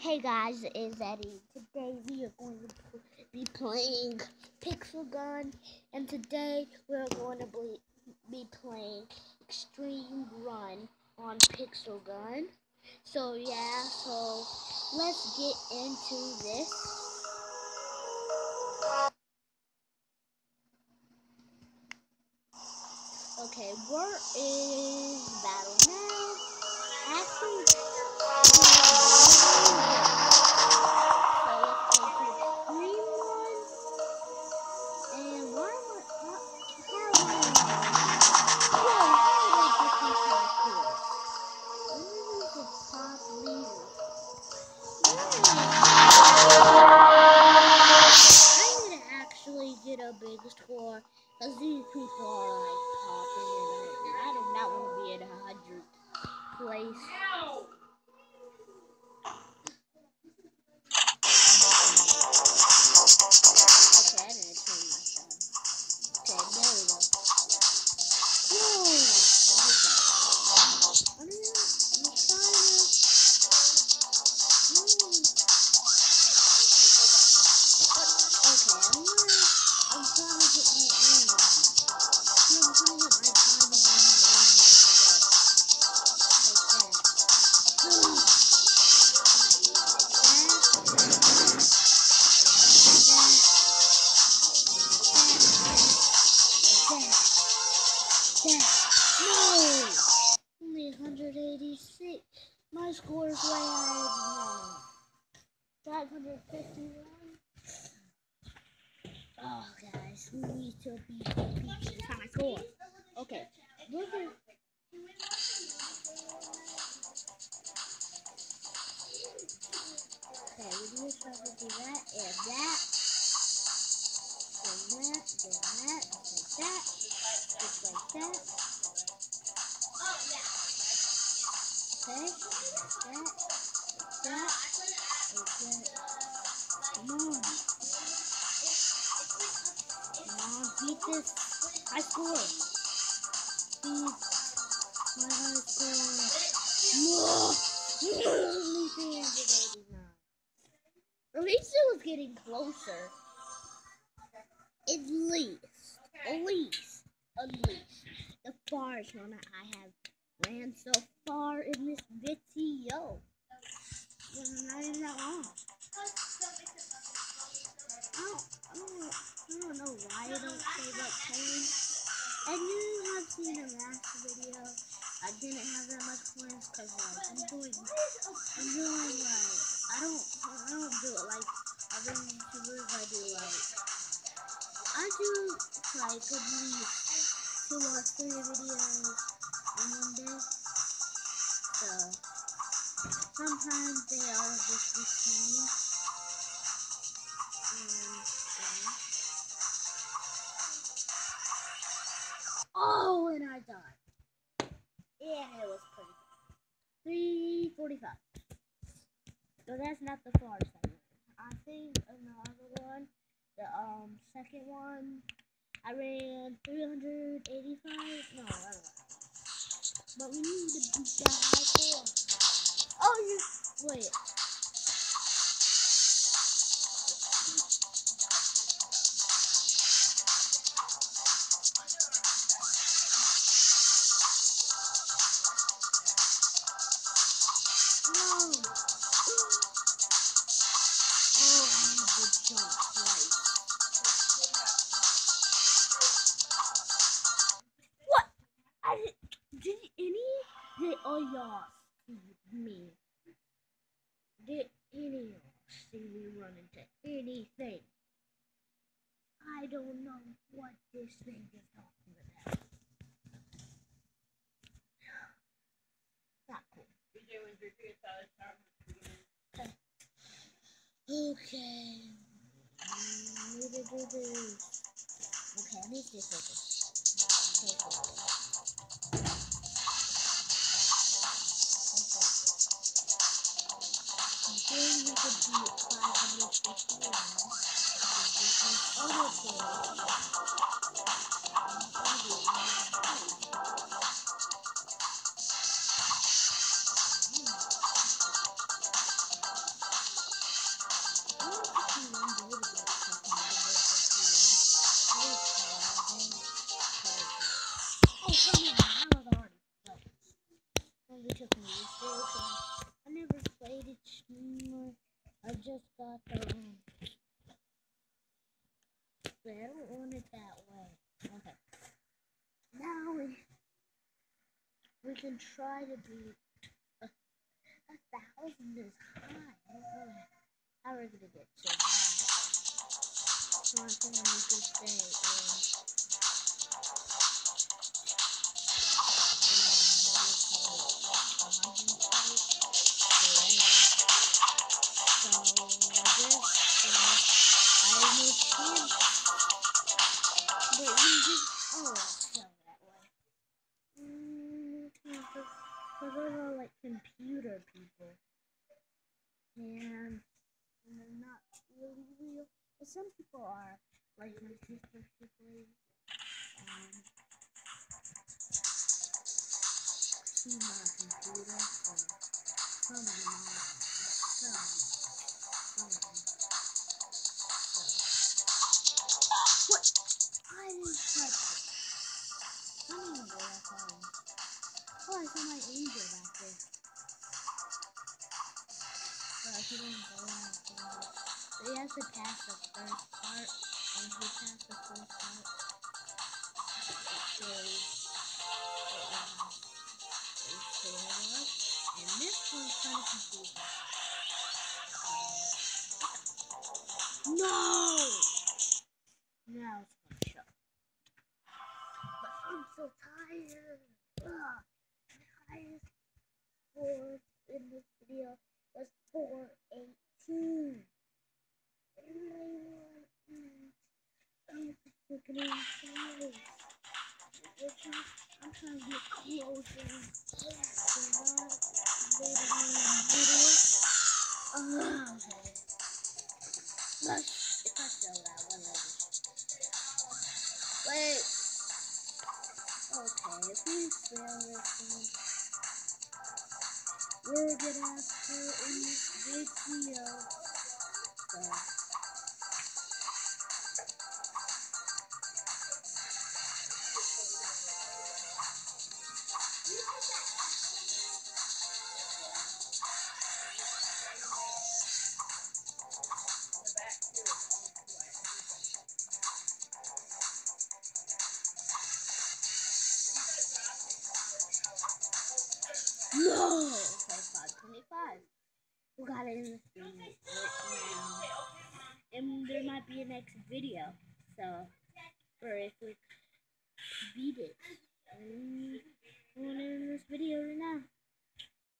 Hey guys, it's Eddie. Today we are going to be playing Pixel Gun, and today we're going to be, be playing Extreme Run on Pixel Gun. So yeah, so let's get into this. Okay, where is battle Because these people are like popping and I, I do not want to be in a hundred place. My score is way higher than 551. Oh, guys, we need to the high score. Okay, look at. Okay, we need to do that and that. And that, and that, like that, just like that. Come on. Come on, beat this. I scored. Beat my high score. Only 389. At least it was getting closer. At least, at least, at least, the farthest one I have ran so far in this video. Not even that long. I don't, I don't, know why I don't say that coins. And you have seen the last video. I didn't have that much coins because like I'm doing, I'm doing like I don't, I don't do it like other YouTubers. I do like I do like at least two or three videos day. So sometimes they are just the same. And, yeah. Oh, and I died. Yeah, it was pretty. 345. So that's not the I went. I think another one, the um second one, I ran 385. No, I don't know. But we need to beat that high score. Oh, you wait. Y'all see me? Did any of y'all see me run into anything? I don't know what this thing is talking about. Not cool. Okay. Okay, I need to focus. Okay, focus. Okay. I never played it anymore. I just got the um. But I don't want it that way. Okay. Now we we can try to be a, a thousand is high. I don't we're gonna get to that. So I think we can stay in. Those like computer people. And, they're not really real. But some people are. Like she plays. Um, I saw my angel back there. But he has to pass the first part. And he passed the first part, what um, was. And this one's kind of. Um, no! Now it's gonna show. But I'm so tired. Ugh. Score in this video was 418. And I want to eat. I'm freaking. I'm trying to get closer. We're gonna to in this video. So. No! We got it in the right now. And there might be a next video. So, for if we beat it. And we're in this video right now.